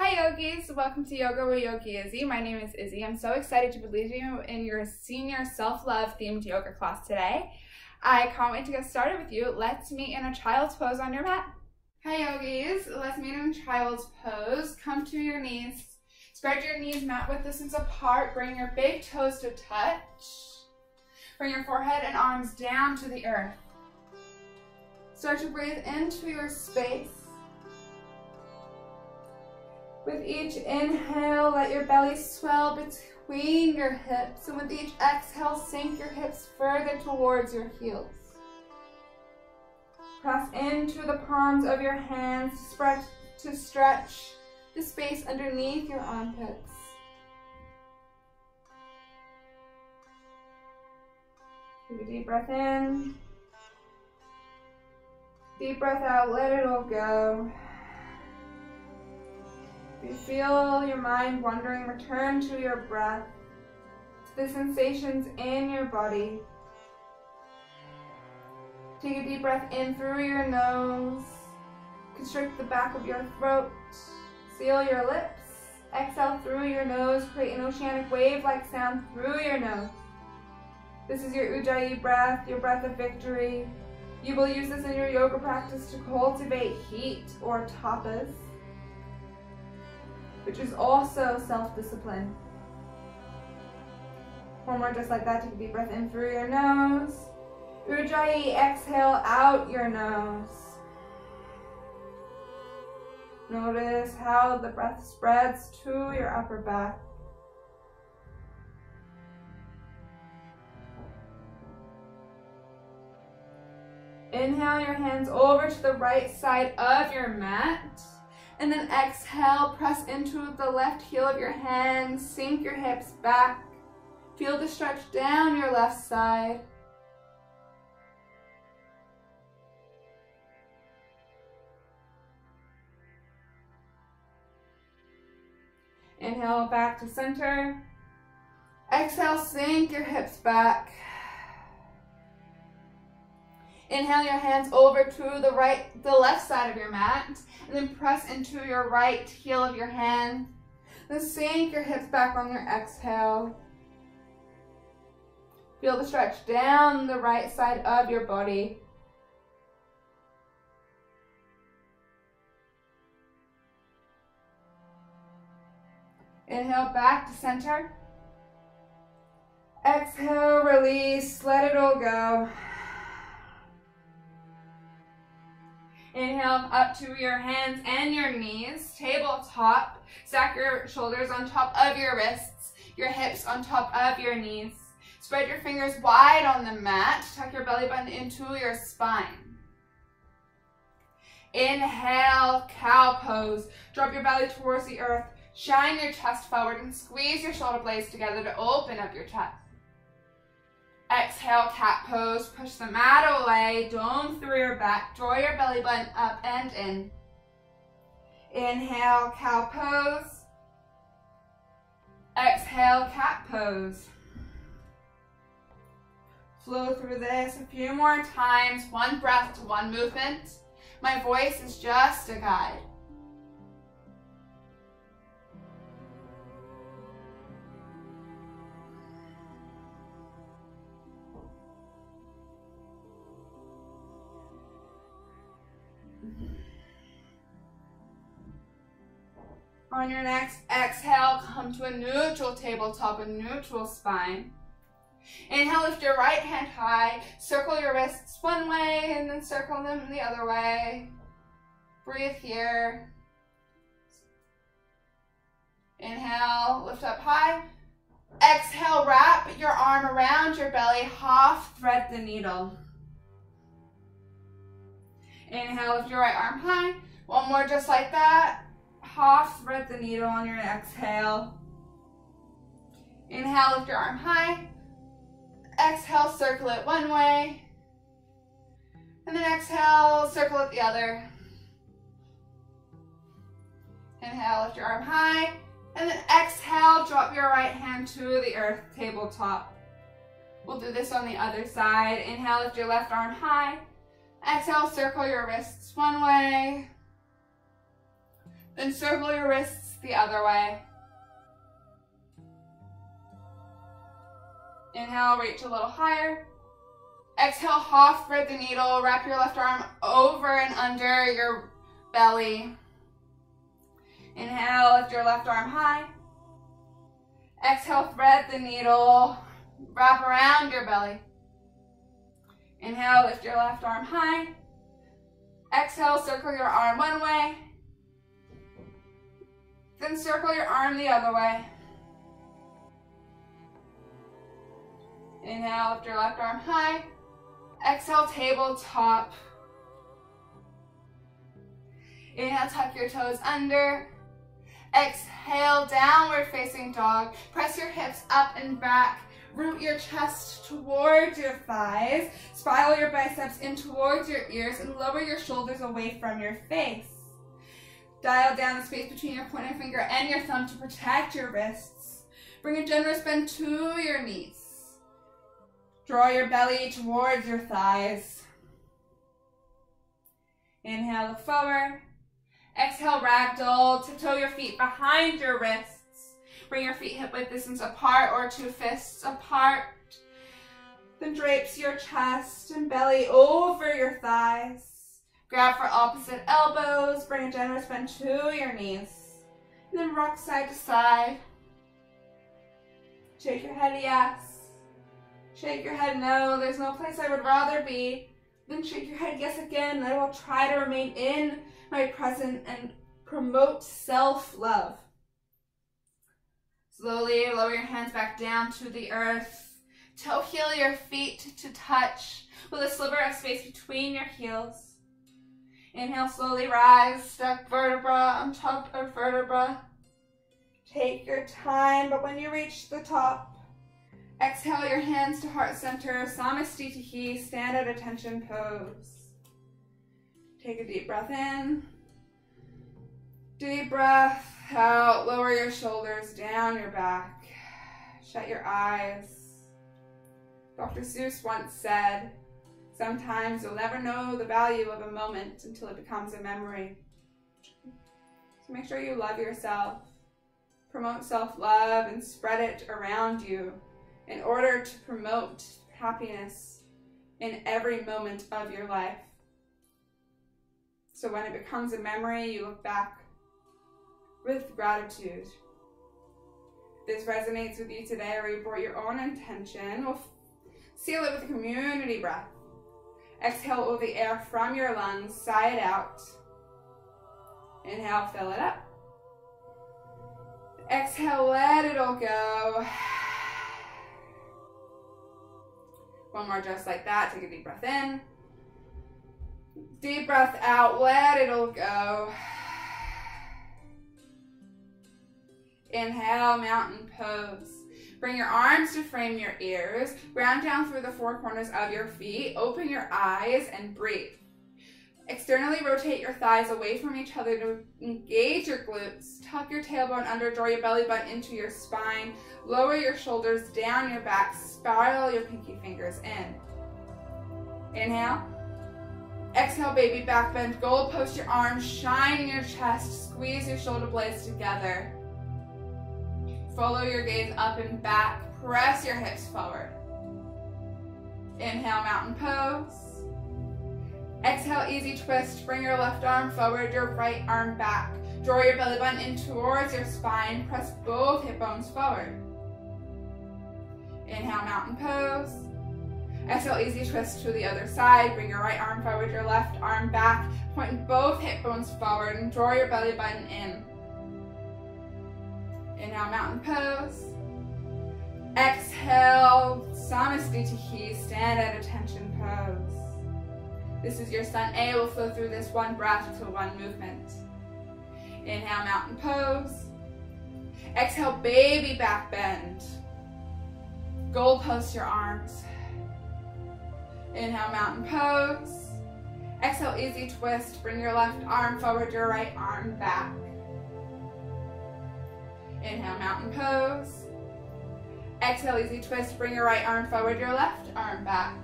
Hi yogis, welcome to Yoga with Yogi Izzy. My name is Izzy. I'm so excited to be leading you in your senior self-love themed yoga class today. I can't wait to get started with you. Let's meet in a child's pose on your mat. Hi yogis, let's meet in child's pose. Come to your knees. Spread your knees mat width distance apart. Bring your big toes to touch. Bring your forehead and arms down to the earth. Start to breathe into your space. With each inhale, let your belly swell between your hips. And with each exhale, sink your hips further towards your heels. Press into the palms of your hands spread to stretch the space underneath your armpits. Take a deep breath in. Deep breath out, let it all go. You feel your mind wandering, return to your breath, to the sensations in your body. Take a deep breath in through your nose. Constrict the back of your throat. Seal your lips. Exhale through your nose. Create an oceanic wave-like sound through your nose. This is your Ujjayi breath, your breath of victory. You will use this in your yoga practice to cultivate heat or tapas which is also self-discipline. One more just like that. Take a deep breath in through your nose. Ujjayi, exhale out your nose. Notice how the breath spreads to your upper back. Inhale your hands over to the right side of your mat. And then exhale, press into the left heel of your hand, sink your hips back. Feel the stretch down your left side. Inhale back to center. Exhale, sink your hips back. Inhale your hands over to the right, the left side of your mat, and then press into your right heel of your hand. Then sink your hips back on your exhale. Feel the stretch down the right side of your body. Inhale back to center. Exhale, release, let it all go. Inhale up to your hands and your knees, tabletop. Stack your shoulders on top of your wrists, your hips on top of your knees. Spread your fingers wide on the mat. Tuck your belly button into your spine. Inhale, cow pose. Drop your belly towards the earth. Shine your chest forward and squeeze your shoulder blades together to open up your chest. Exhale, cat pose. Push the mat away. Dome through your back. Draw your belly button up and in. Inhale, cow pose. Exhale, cat pose. Flow through this a few more times. One breath to one movement. My voice is just a guide. On your next exhale, come to a neutral tabletop, a neutral spine. Inhale, lift your right hand high, circle your wrists one way, and then circle them the other way. Breathe here. Inhale, lift up high. Exhale, wrap your arm around your belly, half thread the needle. Inhale, lift your right arm high. One more just like that half thread the needle on your exhale. Inhale, lift your arm high. Exhale, circle it one way. And then exhale, circle it the other. Inhale, lift your arm high. And then exhale, drop your right hand to the earth tabletop. We'll do this on the other side. Inhale, lift your left arm high. Exhale, circle your wrists one way. Then circle your wrists the other way. Inhale, reach a little higher. Exhale, half thread the needle. Wrap your left arm over and under your belly. Inhale, lift your left arm high. Exhale, thread the needle. Wrap around your belly. Inhale, lift your left arm high. Exhale, circle your arm one way. Then circle your arm the other way. Inhale, lift your left arm high. Exhale, tabletop. Inhale, tuck your toes under. Exhale, downward facing dog. Press your hips up and back. Root your chest towards your thighs. Spiral your biceps in towards your ears and lower your shoulders away from your face. Dial down the space between your pointer finger and your thumb to protect your wrists. Bring a generous bend to your knees. Draw your belly towards your thighs. Inhale, look forward. Exhale, ragdoll. Tiptoe your feet behind your wrists. Bring your feet hip width distance apart or two fists apart. Then drapes your chest and belly over your thighs. Grab for opposite elbows. Bring a generous bend to your knees. And then rock side to side. Shake your head yes. Shake your head no. There's no place I would rather be. Then shake your head yes again. I will try to remain in my present and promote self-love. Slowly lower your hands back down to the earth. Toe heel your feet to touch with a sliver of space between your heels. Inhale, slowly rise, stuck vertebra on top of vertebra. Take your time, but when you reach the top, exhale your hands to heart center, Samastitihi, stand at attention pose. Take a deep breath in. Deep breath out. Lower your shoulders down your back. Shut your eyes. Dr. Seuss once said, Sometimes you'll never know the value of a moment until it becomes a memory. So make sure you love yourself. Promote self love and spread it around you in order to promote happiness in every moment of your life. So when it becomes a memory, you look back with gratitude. If this resonates with you today or you brought your own intention, we'll seal it with a community breath. Exhale all the air from your lungs, sigh it out. Inhale, fill it up. Exhale, let it all go. One more just like that. Take a deep breath in. Deep breath out, let it all go. Inhale, mountain pose. Bring your arms to frame your ears. Ground down through the four corners of your feet. Open your eyes and breathe. Externally rotate your thighs away from each other to engage your glutes. Tuck your tailbone under, draw your belly button into your spine. Lower your shoulders down your back. Spiral your pinky fingers in. Inhale. Exhale, baby back bend. Gold post your arms, shine in your chest, squeeze your shoulder blades together. Follow your gaze up and back. Press your hips forward. Inhale, mountain pose. Exhale, easy twist. Bring your left arm forward, your right arm back. Draw your belly button in towards your spine. Press both hip bones forward. Inhale, mountain pose. Exhale, easy twist to the other side. Bring your right arm forward, your left arm back. Point both hip bones forward and draw your belly button in. Inhale, mountain pose. Exhale, Samastitihi, stand at attention pose. This is your sun A. We'll flow through this one breath to one movement. Inhale, mountain pose. Exhale, baby back bend. Gold post your arms. Inhale, mountain pose. Exhale, easy twist. Bring your left arm forward, your right arm back. Inhale, mountain pose. Exhale, easy twist. Bring your right arm forward, your left arm back.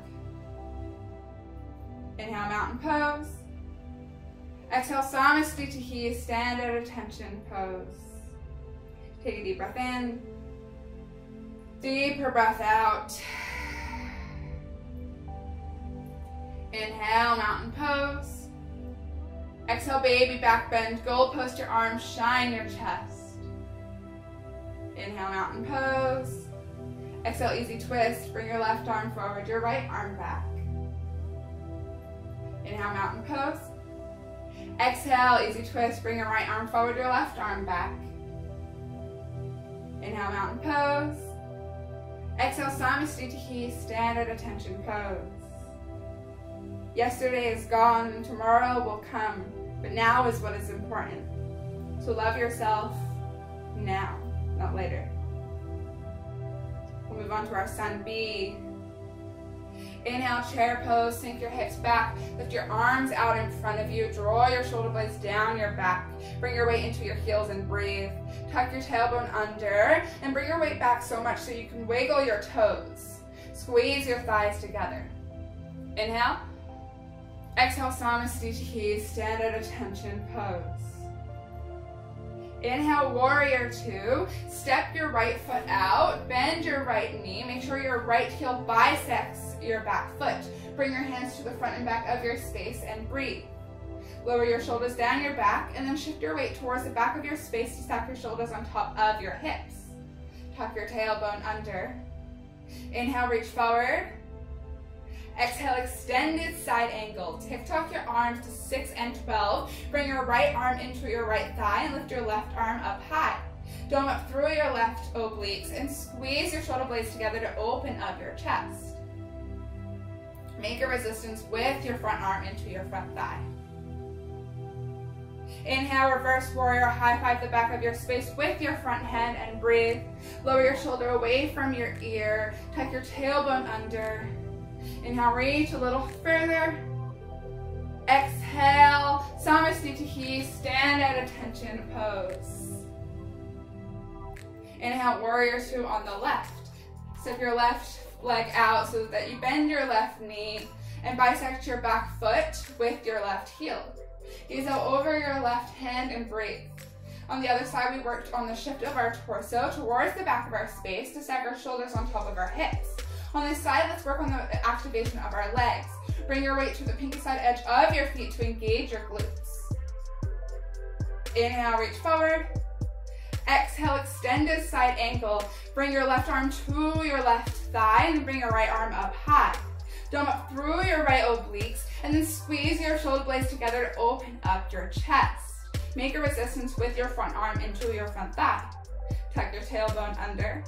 Inhale, mountain pose. Exhale, Samasthiti, Here, stand at attention pose. Take a deep breath in. Deeper breath out. Inhale, mountain pose. Exhale, baby back bend. Goal post your arms, shine your chest. Inhale, mountain pose. Exhale, easy twist. Bring your left arm forward, your right arm back. Inhale, mountain pose. Exhale, easy twist. Bring your right arm forward, your left arm back. Inhale, mountain pose. Exhale, Samasthiti, stand at attention pose. Yesterday is gone and tomorrow will come, but now is what is important. So love yourself now, not later. We'll move on to our sun B. Inhale, chair pose, sink your hips back, lift your arms out in front of you, draw your shoulder blades down your back, bring your weight into your heels and breathe. Tuck your tailbone under and bring your weight back so much so you can wiggle your toes. Squeeze your thighs together. Inhale. Exhale, Samasthiti, stand at attention pose. Inhale, warrior two. Step your right foot out, bend your right knee. Make sure your right heel bisects your back foot. Bring your hands to the front and back of your space and breathe. Lower your shoulders down your back and then shift your weight towards the back of your space to stack your shoulders on top of your hips. Tuck your tailbone under. Inhale, reach forward. Exhale, extended side angle. Tick-tock your arms to 6 and 12. Bring your right arm into your right thigh and lift your left arm up high. Dome up through your left obliques and squeeze your shoulder blades together to open up your chest. Make a resistance with your front arm into your front thigh. Inhale, reverse warrior, high five the back of your space with your front hand and breathe. Lower your shoulder away from your ear. Tuck your tailbone under. Inhale, reach a little further. Exhale, Samasthiti, stand at attention pose. Inhale, warrior two on the left. Step your left leg out so that you bend your left knee and bisect your back foot with your left heel. Gaze out over your left hand and breathe. On the other side, we worked on the shift of our torso towards the back of our space to stack our shoulders on top of our hips. On this side, let's work on the activation of our legs. Bring your weight to the pinky side edge of your feet to engage your glutes. Inhale, reach forward. Exhale, extended side angle. Bring your left arm to your left thigh and bring your right arm up high. Dome up through your right obliques and then squeeze your shoulder blades together to open up your chest. Make a resistance with your front arm into your front thigh. Tuck your tailbone under.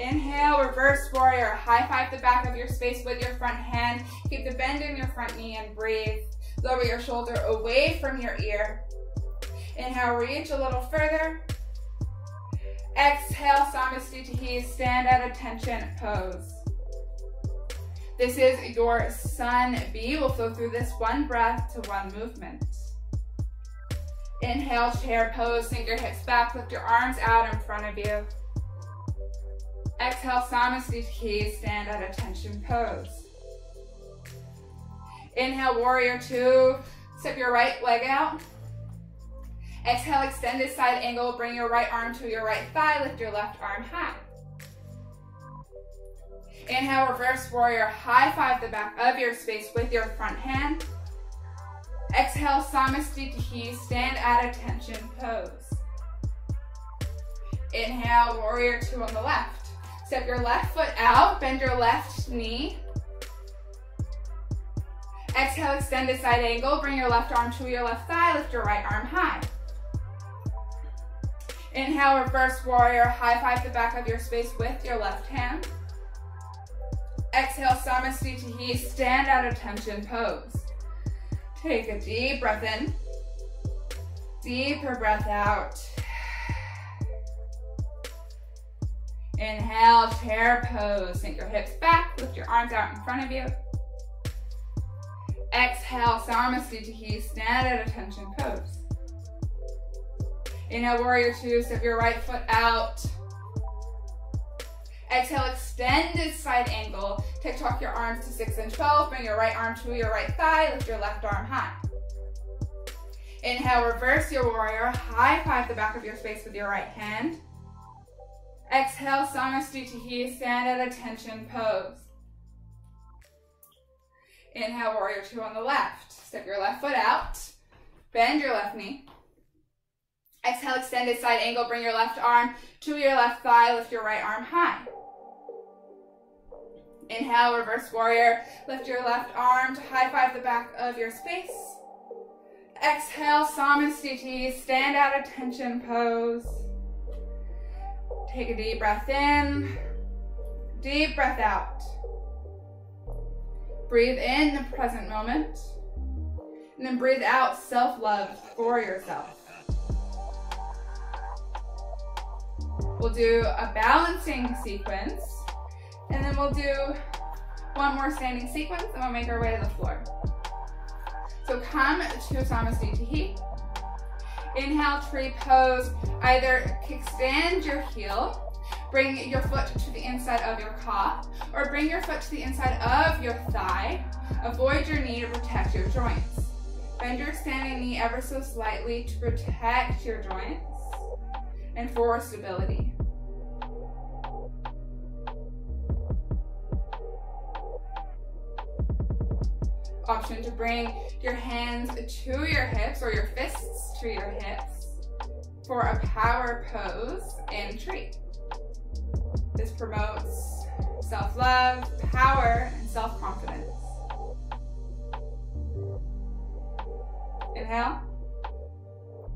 Inhale, reverse warrior. High five the back of your space with your front hand. Keep the bend in your front knee and breathe. Lower your shoulder away from your ear. Inhale, reach a little further. Exhale, Samasthiti, stand at attention pose. This is your sun B. We'll flow through this one breath to one movement. Inhale, chair pose, sink your hips back, lift your arms out in front of you. Exhale, Samasthiti, stand at attention pose. Inhale, warrior two. Step your right leg out. Exhale, extended side angle. Bring your right arm to your right thigh. Lift your left arm high. Inhale, reverse warrior. High five the back of your space with your front hand. Exhale, Samasthiti, stand at attention pose. Inhale, warrior two on the left. Step your left foot out, bend your left knee. Exhale, extended side angle. Bring your left arm to your left thigh. Lift your right arm high. Inhale, reverse warrior. High five the back of your space with your left hand. Exhale, Samasthiti, stand at attention pose. Take a deep breath in. Deeper breath out. Inhale, chair pose. Sink your hips back, lift your arms out in front of you. Exhale, Samasthiti, stand at attention pose. Inhale, warrior two, step your right foot out. Exhale, extended side angle. Tick-tock your arms to six and 12. Bring your right arm to your right thigh. Lift your left arm high. Inhale, reverse your warrior. High five the back of your space with your right hand. Exhale, Samasthiti, stand at attention pose. Inhale, warrior two on the left. Step your left foot out. Bend your left knee. Exhale, extended side angle. Bring your left arm to your left thigh. Lift your right arm high. Inhale, reverse warrior. Lift your left arm to high five the back of your space. Exhale, Samasthiti, stand at attention pose. Take a deep breath in, deep breath out. Breathe in the present moment, and then breathe out self-love for yourself. We'll do a balancing sequence, and then we'll do one more standing sequence, and we'll make our way to the floor. So come to Samasthiti. Inhale, tree pose. Either extend your heel, bring your foot to the inside of your calf, or bring your foot to the inside of your thigh. Avoid your knee to protect your joints. Bend your standing knee ever so slightly to protect your joints and for stability. Option to bring your hands to your hips or your fists to your hips for a power pose in tree. This promotes self-love, power, and self-confidence. Inhale.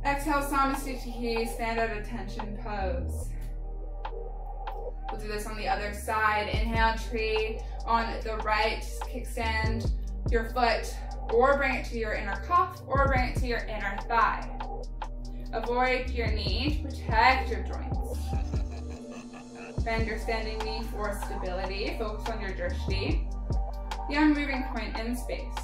Exhale, Samasthiti, stand at attention pose. We'll do this on the other side. Inhale, tree. On the right, kickstand your foot or bring it to your inner calf or bring it to your inner thigh. Avoid your knee to protect your joints. Bend your standing knee for stability. Focus on your drishti, the unmoving point in space.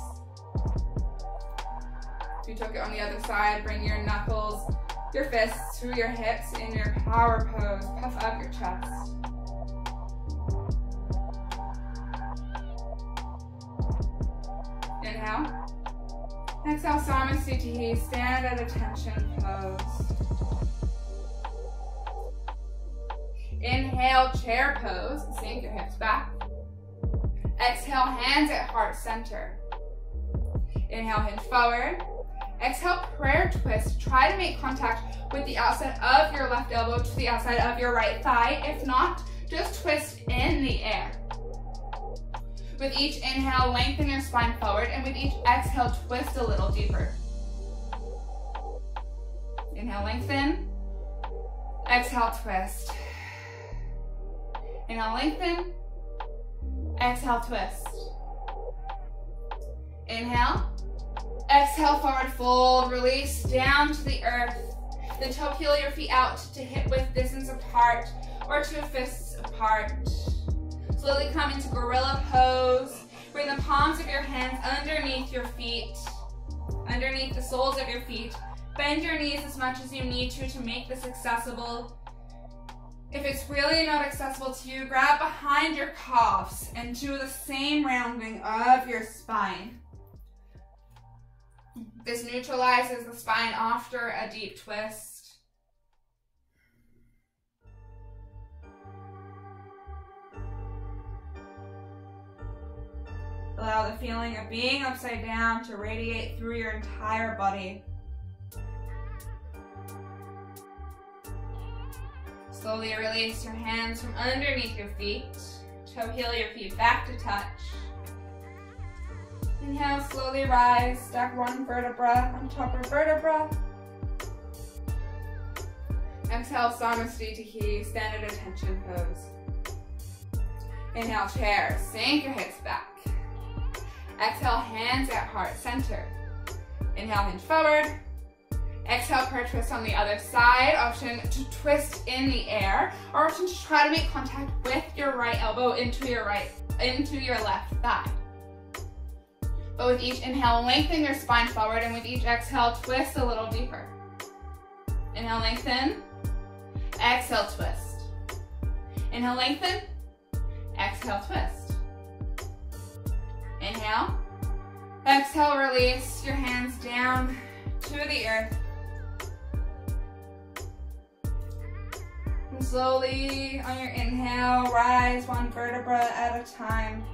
If you took it on the other side, bring your knuckles, your fists to your hips in your power pose. Puff up your chest. Inhale. Exhale, Samasthiti, stand at attention pose. Inhale, chair pose, sink your hips back. Exhale, hands at heart center. Inhale, hinge forward. Exhale, prayer twist. Try to make contact with the outside of your left elbow to the outside of your right thigh. If not, just twist in the air. With each inhale, lengthen your spine forward, and with each exhale, twist a little deeper. Inhale, lengthen. Exhale, twist. Inhale, lengthen. Exhale, twist. Inhale. Exhale, forward fold. Release down to the earth. Then toe heel your feet out to hip width distance apart or to fists apart. Slowly come into gorilla pose. Bring the palms of your hands underneath your feet, underneath the soles of your feet. Bend your knees as much as you need to to make this accessible. If it's really not accessible to you, grab behind your calves and do the same rounding of your spine. This neutralizes the spine after a deep twist. Allow the feeling of being upside down to radiate through your entire body. Slowly release your hands from underneath your feet. Toe heel your feet back to touch. Inhale, slowly rise. Stack one vertebra on top of vertebra. Exhale, Samasthiti, stand at attention pose. Inhale, chair. Sink your hips back. Exhale, hands at heart center. Inhale, hinge forward. Exhale, prayer twist on the other side. Option to twist in the air, or option to try to make contact with your right elbow into your right, into your left thigh. But with each inhale, lengthen your spine forward, and with each exhale, twist a little deeper. Inhale, lengthen. Exhale, twist. Inhale, lengthen. Exhale, twist. Inhale. Exhale, release your hands down to the earth. And slowly on your inhale, rise one vertebra at a time.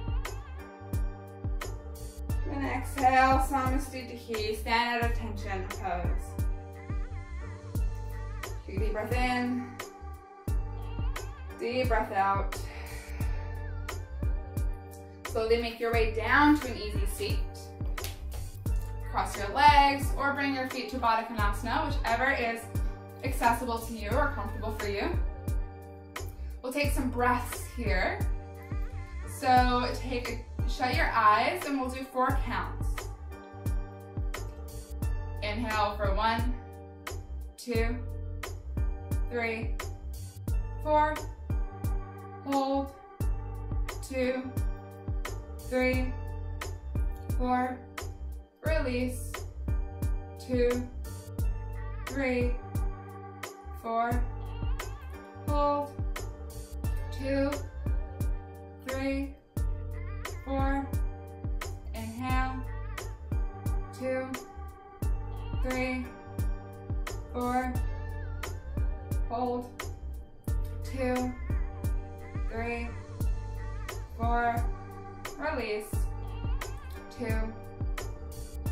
And exhale, Samasthiti, stand at attention pose. Take a deep breath in. Deep breath out. Slowly make your way down to an easy seat. Cross your legs or bring your feet to Baddha Konasana, whichever is accessible to you or comfortable for you. We'll take some breaths here. So take shut your eyes and we'll do four counts. Inhale for one, two, three, four. Hold, two, three, four. Release, two, three, four. Hold, two, three, four. Inhale, two, three, four. Hold, two, three, four. Release, two,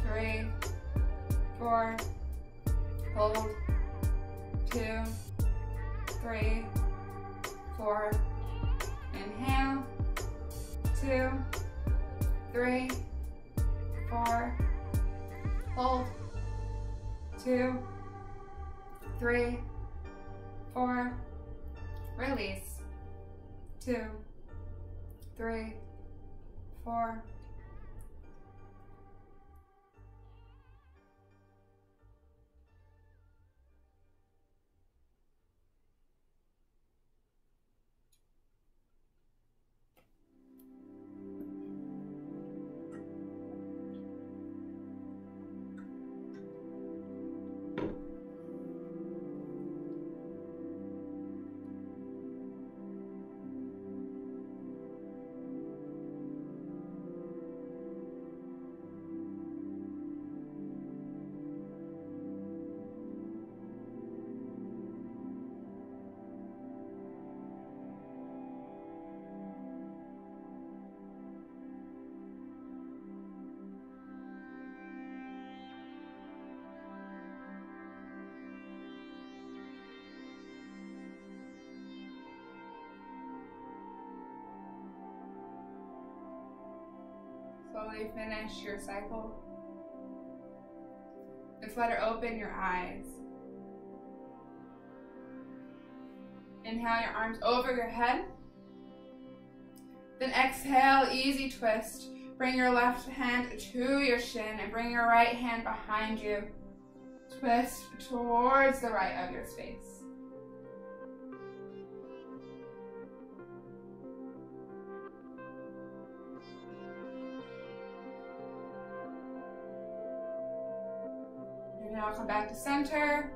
three, four. Hold, two, three, four. Inhale, two, three, four. Hold, two, three, four. Release, two, three, four. Slowly finish your cycle. And flutter open your eyes. Inhale your arms over your head. Then exhale, easy twist. Bring your left hand to your shin and bring your right hand behind you. Twist towards the right of your space. Come back to center.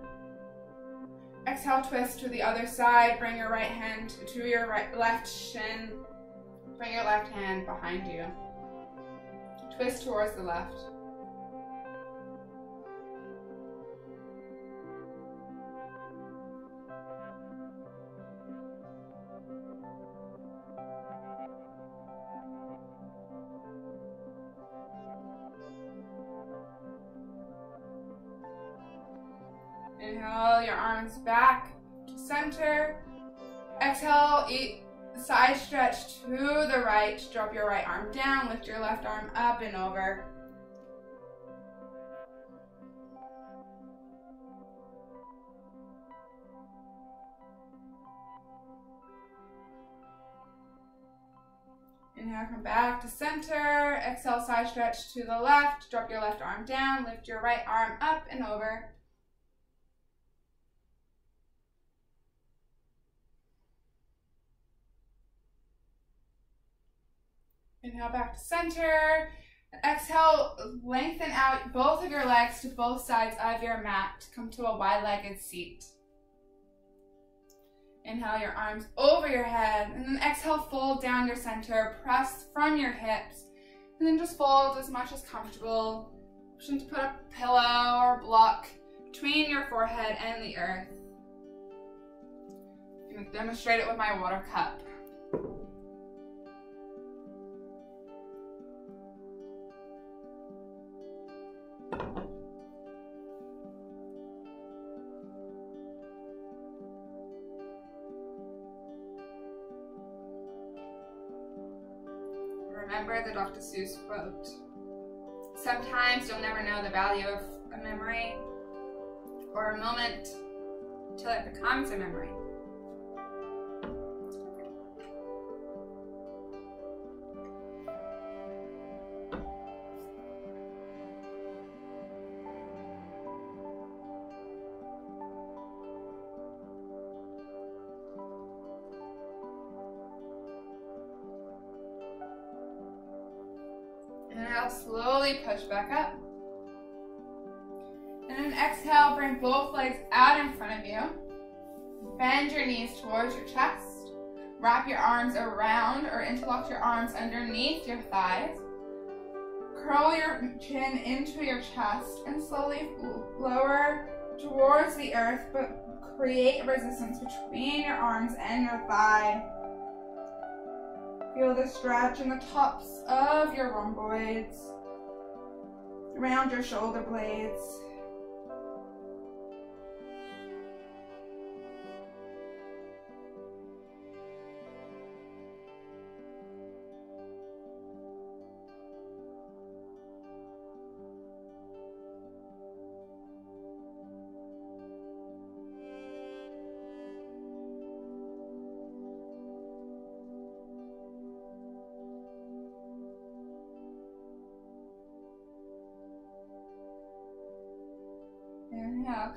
Exhale, twist to the other side. Bring your right hand to your right, left shin. Bring your left hand behind you. Twist towards the left. Exhale, eat, side stretch to the right. Drop your right arm down. Lift your left arm up and over. Inhale, come back to center. Exhale, side stretch to the left. Drop your left arm down. Lift your right arm up and over. Inhale back to center. Exhale, lengthen out both of your legs to both sides of your mat. Come to a wide-legged seat. Inhale your arms over your head, and then exhale, fold down your center, press from your hips, and then just fold as much as comfortable. Option to put a pillow or block between your forehead and the earth. I'm going to demonstrate it with my water cup. Remember the Dr. Seuss quote. Sometimes you'll never know the value of a memory or a moment till it becomes a memory. Back up. And then exhale, bring both legs out in front of you. Bend your knees towards your chest. Wrap your arms around or interlock your arms underneath your thighs. Curl your chin into your chest and slowly lower towards the earth, but create resistance between your arms and your thigh. Feel the stretch in the tops of your rhomboids, around your shoulder blades.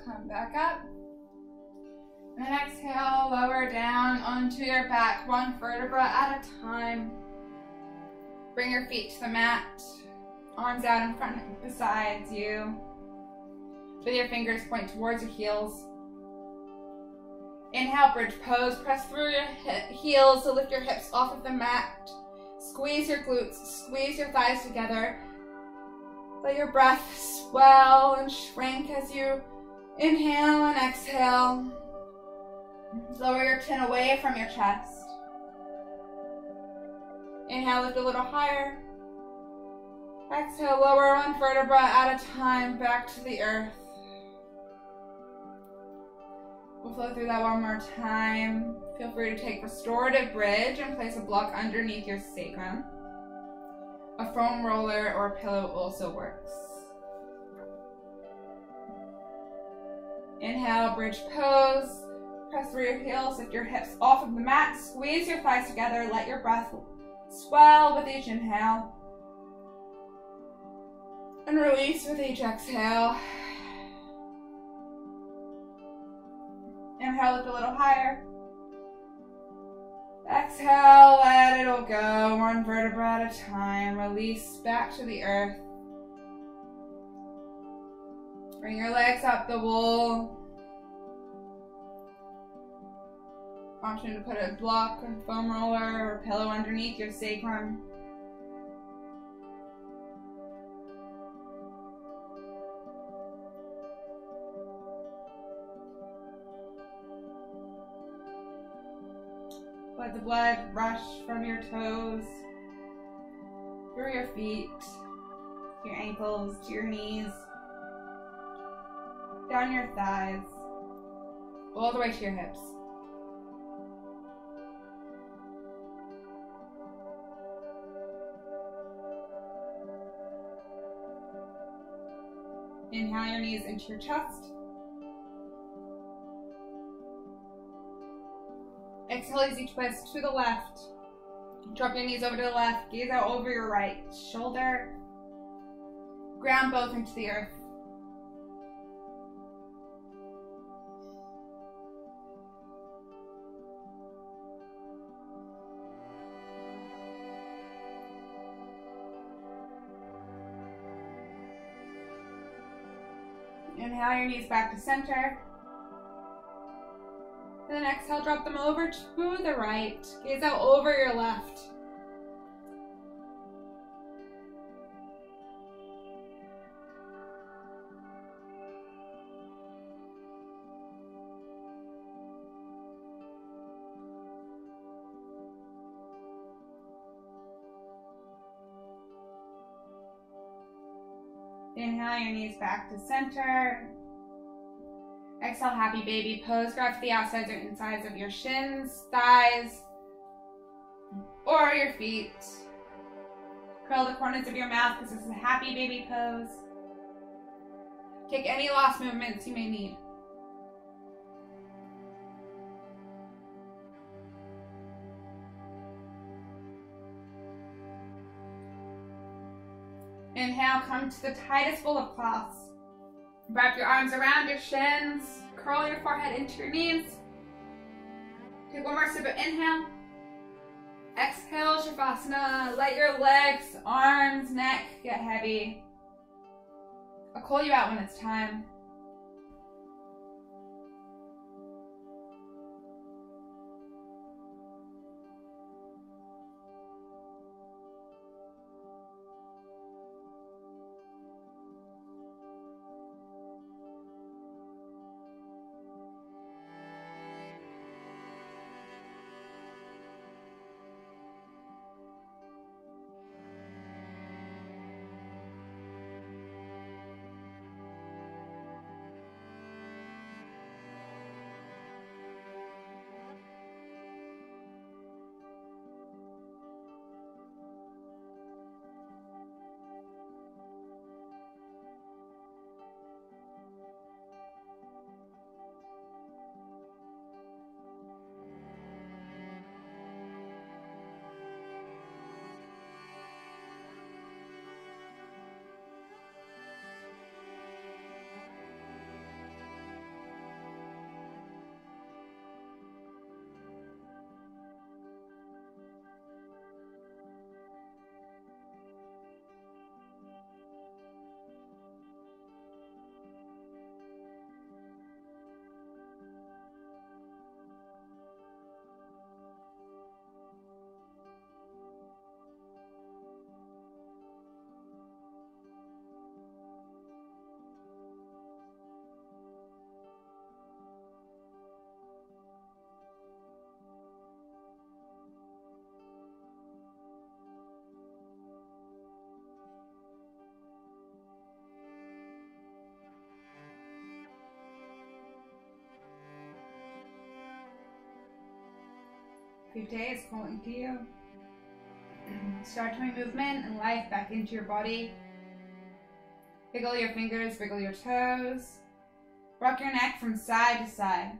Come back up. And exhale, lower down onto your back, one vertebra at a time. Bring your feet to the mat, arms out in front beside you. With your fingers point towards your heels. Inhale, bridge pose. Press through your heels to lift your hips off of the mat. Squeeze your glutes, squeeze your thighs together. Let your breath swell and shrink as you inhale and exhale. Lower your chin away from your chest. Inhale, lift a little higher. Exhale, lower one vertebra at a time back to the earth. We'll flow through that one more time. Feel free to take restorative bridge and place a block underneath your sacrum. A foam roller or pillow also works. Inhale, bridge pose. Press through your heels, lift your hips off of the mat, squeeze your thighs together, let your breath swell with each inhale. And release with each exhale. Inhale, lift a little higher. Exhale, let it all go, one vertebra at a time. Release back to the earth. Bring your legs up the wall. Option to put a block, a foam roller, or pillow underneath your sacrum. Let the blood rush from your toes, through your feet, your ankles, to your knees, down your thighs, all the way to your hips. Inhale your knees into your chest. Exhale, easy twist to the left. Drop your knees over to the left, gaze out over your right shoulder. Ground both into the earth. Inhale your knees back to center. Then exhale, drop them over to the right. Gaze out over your left. Your knees back to center. Exhale, happy baby pose. Grab the outsides or insides of your shins, thighs, or your feet. Curl the corners of your mouth because this is a happy baby pose. Take any lost movements you may need. Inhale, come to the tightest bowl of cloths. Wrap your arms around your shins. Curl your forehead into your knees. Take one more sip of inhale. Exhale, Shavasana. Let your legs, arms, neck get heavy. I'll call you out when it's time. Your day is calling to you. Start to bring movement and life back into your body. Wiggle your fingers, wiggle your toes. Rock your neck from side to side.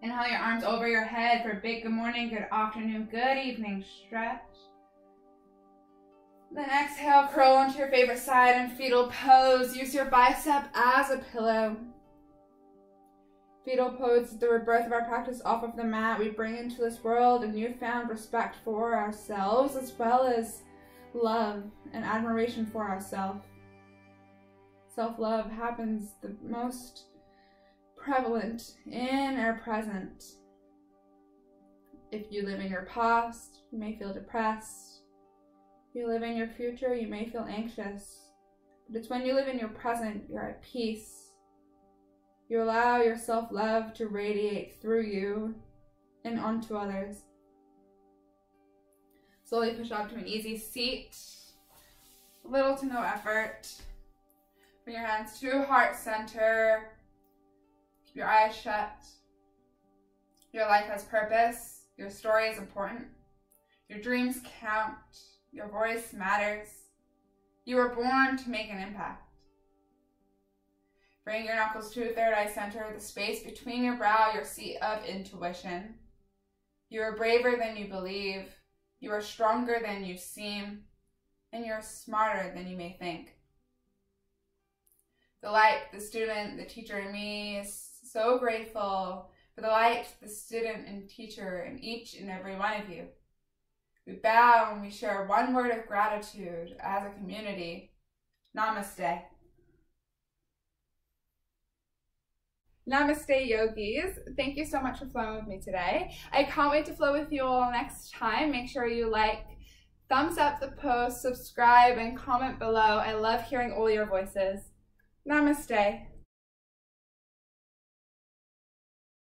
Inhale your arms over your head for a big good morning, good afternoon, good evening stretch. Then exhale, curl onto your favorite side and fetal pose. Use your bicep as a pillow. Fetal pose the rebirth of our practice off of the mat. We bring into this world a newfound respect for ourselves as well as love and admiration for ourselves. Self love happens the most prevalent in our present. If you live in your past, you may feel depressed. If you live in your future, you may feel anxious. But it's when you live in your present, you're at peace you allow your self love to radiate through you and onto others. Slowly push up to an easy seat. Little to no effort. Bring your hands to heart center. Keep your eyes shut. Your life has purpose. Your story is important. Your dreams count. Your voice matters. You were born to make an impact. Bring your knuckles to a third eye center, the space between your brow, your seat of intuition. You are braver than you believe. You are stronger than you seem. And you're smarter than you may think. The light, the student, the teacher, and me is so grateful for the light, the student, and teacher, and each and every one of you. We bow and we share one word of gratitude as a community. Namaste. Namaste, yogis. Thank you so much for flowing with me today. I can't wait to flow with you all next time. Make sure you like, thumbs up the post, subscribe, and comment below. I love hearing all your voices. Namaste.